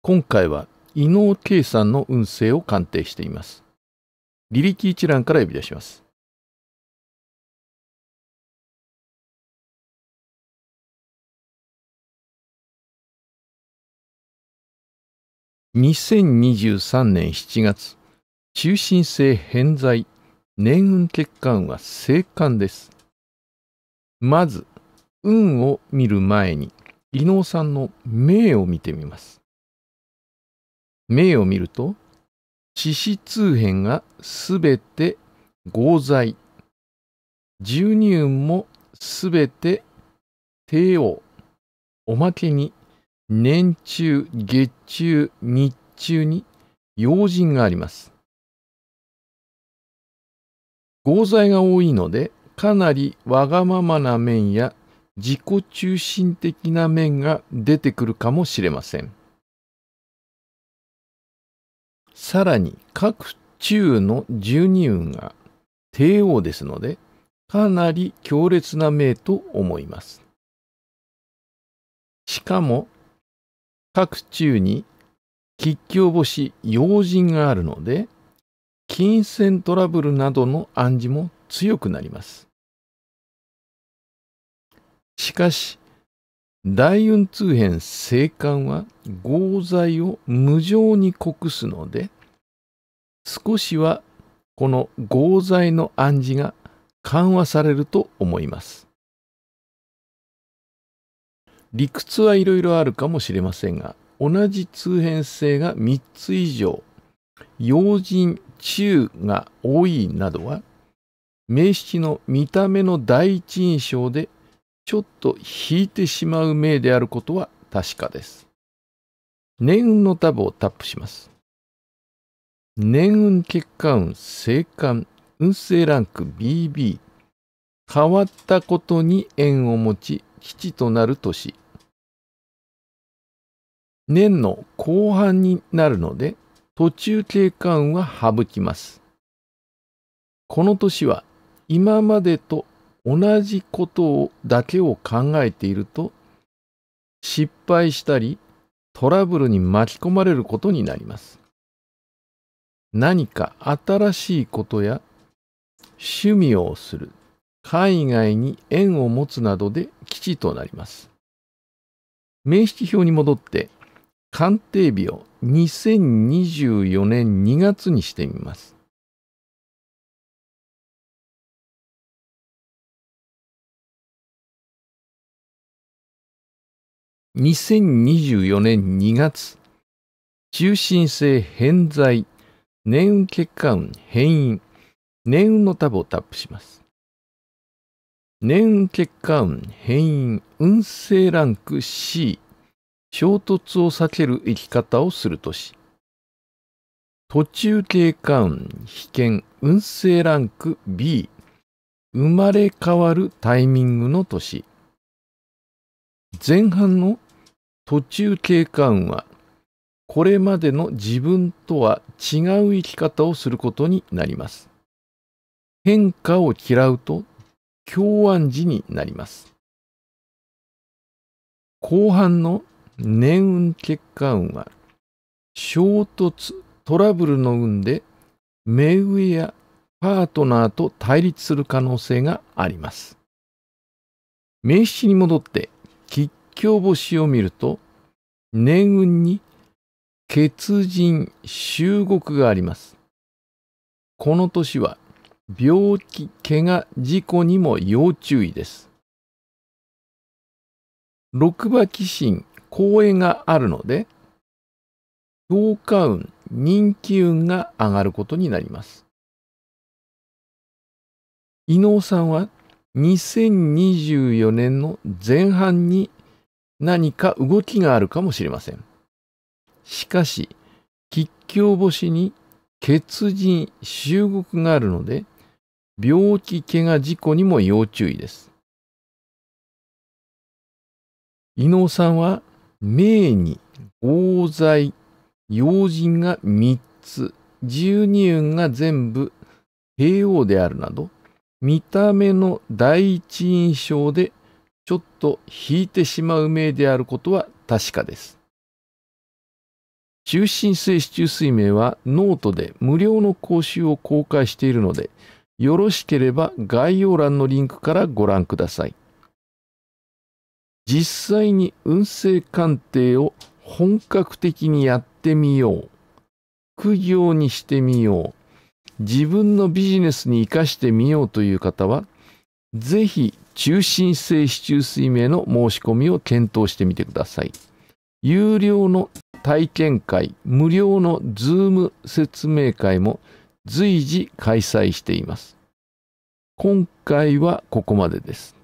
今回は伊能圭さんの運勢を鑑定しています。履歴一覧から呼び出します。2023年7月、中心性偏在、年運欠陥は生還です。まず、運を見る前に、伊能さんの命を見てみます。命を見ると、四子通変がすべて合罪、十二運もすべて帝王、おまけに年中、月中、日中に用心があります。合罪が多いので、かなりわがままな面や自己中心的な面が出てくるかもしれません。さらに各中の十二運が帝王ですので、かなり強烈な命と思います。しかも各中に吉凶星、用心があるので、金銭トラブルなどの暗示も強くなります。しかし、大運通変生還は合罪を無情に告すので、少しはこの合罪の暗示が緩和されると思います。理屈はいろいろあるかもしれませんが、同じ通変性が3つ以上、用心中が多いなどは、名詞の見た目の第一印象でちょっと引いてしまう命であることは確かです。年運のタブをタップします。年運結果運、生還、運勢ランク BB、変わったことに縁を持ち、基地となる年。年の後半になるので、途中経過運は省きます。この年は今までと同じことをだけを考えていると、失敗したりトラブルに巻き込まれることになります。何か新しいことや趣味をする、海外に縁を持つなどで基地となります。名式表に戻って鑑定日を2024年2月にしてみます。2024年2月、中心性偏在、年運結果運変因、年運のタブをタップします。年運結果運変因、運勢ランク C、衝突を避ける生き方をする年。途中経過運、被験、運勢ランク B、生まれ変わるタイミングの年。前半の途中経過運は、これまでの自分とは違う生き方をすることになります。変化を嫌うと、共暗示になります。後半の年運結果運は、衝突、トラブルの運で、目上やパートナーと対立する可能性があります。名詞に戻って、吉凶星を見ると、年運に血人、収獄があります。この年は、病気、怪我、事故にも要注意です。六馬寄進、公演があるので、評価運、人気運が上がることになります。伊能さんは2024年の前半に何か動きがあるかもしれません。しかし、吉凶星に血人、収獄があるので、病気、怪我、事故にも要注意です。伊能さんは命に大罪、用心が3つ、十二運が全部平王であるなど、見た目の第一印象でちょっと引いてしまう命であることは確かです。中心性四柱推命はノートで無料の講習を公開しているので、よろしければ概要欄のリンクからご覧ください。実際に運勢鑑定を本格的にやってみよう。副業にしてみよう。自分のビジネスに活かしてみようという方は、ぜひ中心性市中水明の申し込みを検討してみてください。有料の体験会、無料のズーム説明会も随時開催しています。今回はここまでです。